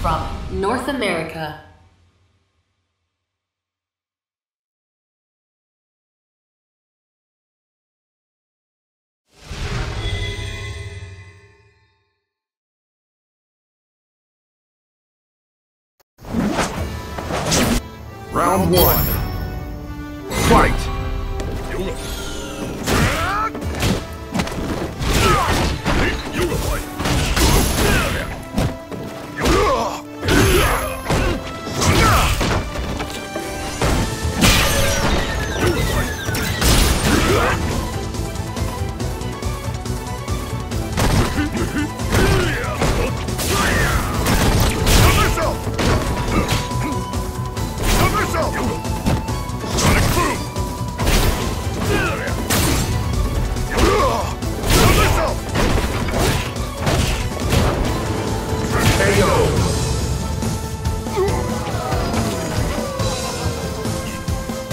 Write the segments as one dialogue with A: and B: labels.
A: from North America.
B: Round one. Fight!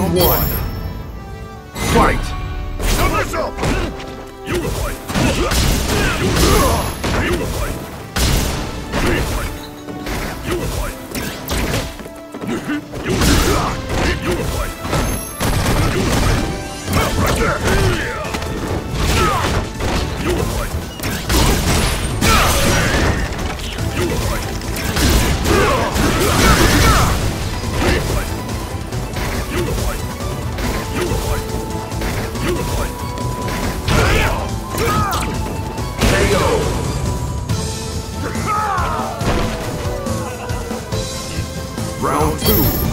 B: Round one. Fight! You will fight! You will fight! Round two.